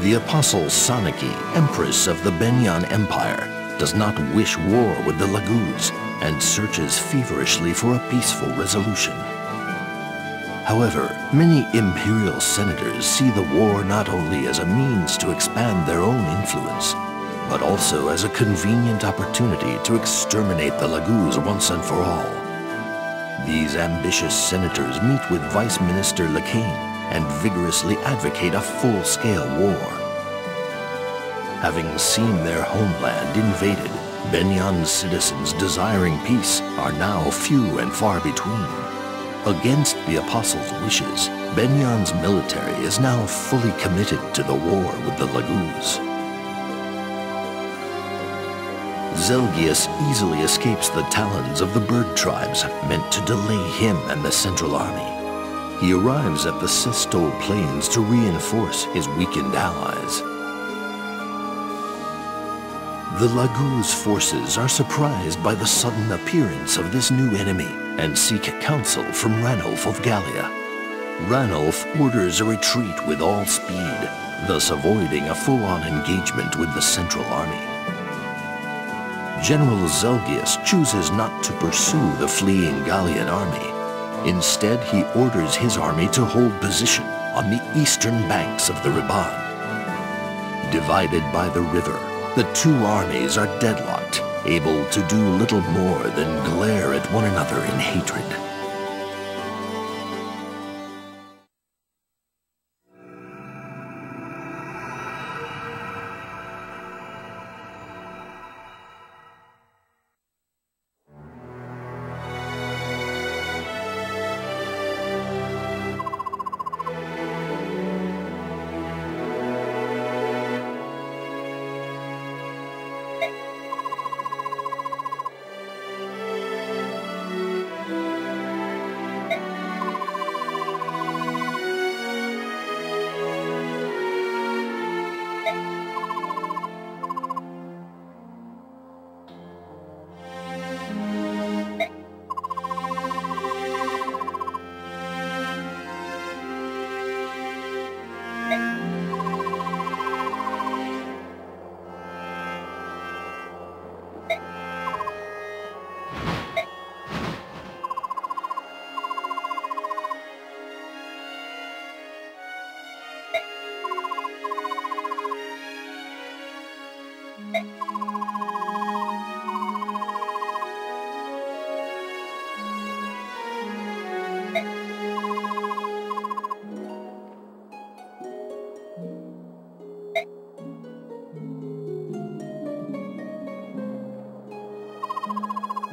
The Apostle Sanaki, Empress of the Begnion Empire, does not wish war with the Laguz and searches feverishly for a peaceful resolution. However, many imperial senators see the war not only as a means to expand their own influence, but also as a convenient opportunity to exterminate the Laguz once and for all. These ambitious senators meet with Vice Minister Lekain and vigorously advocate a full-scale war. Having seen their homeland invaded, Begnion's citizens desiring peace are now few and far between. Against the Apostles' wishes, Begnion's military is now fully committed to the war with the Laguz. Zelgius easily escapes the talons of the bird tribes meant to delay him and the Central Army. He arrives at the Sestol Plains to reinforce his weakened allies. The Laguz forces are surprised by the sudden appearance of this new enemy and seek counsel from Ranulf of Gallia. Ranulf orders a retreat with all speed, thus avoiding a full-on engagement with the Central Army. General Zelgius chooses not to pursue the fleeing Gallian army. Instead, he orders his army to hold position on the eastern banks of the Ribahn. Divided by the river, the two armies are deadlocked, able to do little more than glare at one another in hatred.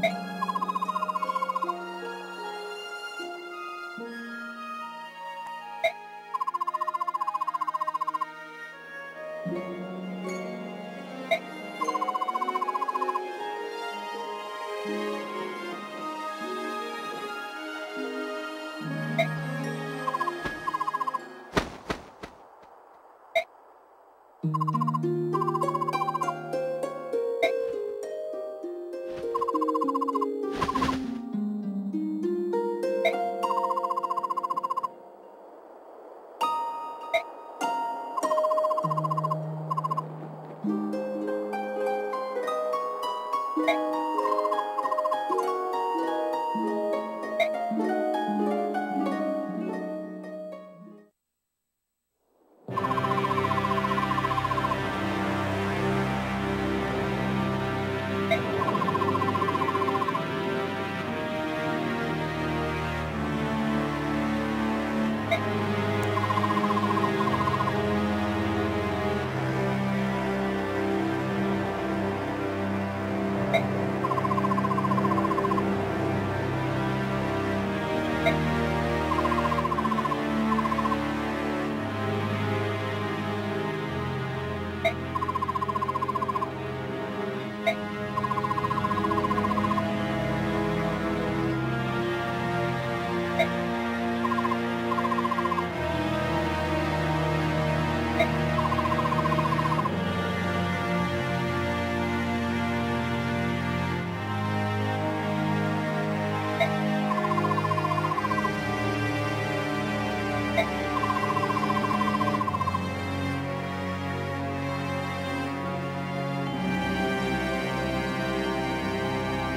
You.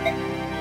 え?